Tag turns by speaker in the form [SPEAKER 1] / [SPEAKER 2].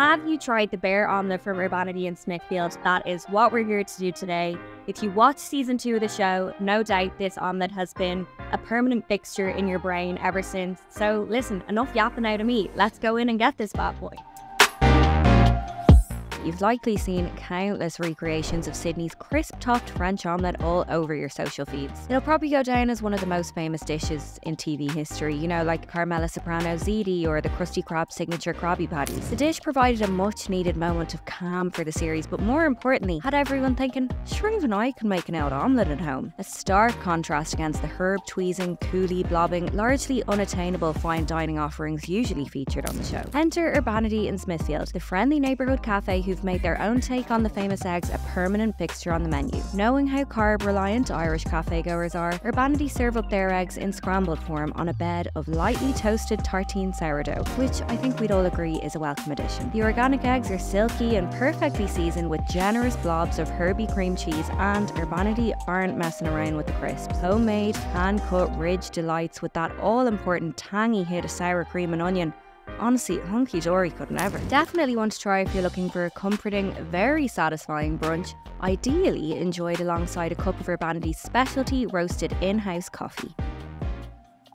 [SPEAKER 1] have you tried the bear omelette from Urbanity in Smithfield? That is what we're here to do today. If you watched season two of the show, no doubt this omelette has been a permanent fixture in your brain ever since. So listen, enough yapping out of me. Let's go in and get this bad boy. You've likely seen countless recreations of Sydney's crisp topped French omelette all over your social feeds. It'll probably go down as one of the most famous dishes in TV history, you know, like Carmela Soprano ziti or the Krusty Krab signature Krabby Patties. The dish provided a much needed moment of calm for the series, but more importantly, had everyone thinking, sure, even I can make an old omelette at home. A stark contrast against the herb tweezing, coulis blobbing, largely unattainable fine dining offerings usually featured on the show. Enter Urbanity in Smithfield, the friendly neighbourhood cafe who've made their own take on the famous eggs a permanent fixture on the menu. Knowing how carb reliant Irish cafe goers are, Urbanity serve up their eggs in scrambled form on a bed of lightly toasted tartine sourdough, which I think we'd all agree is a welcome addition. The organic eggs are silky and perfectly seasoned with generous blobs of herby cream cheese, and Urbanity aren't messing around with the crisps. Homemade, hand cut ridge delights with that all important tangy hit of sour cream and onion Honestly, hunky dory could never. Definitely want to try if you're looking for a comforting, very satisfying brunch, ideally enjoyed alongside a cup of Urbanity's specialty roasted in-house coffee.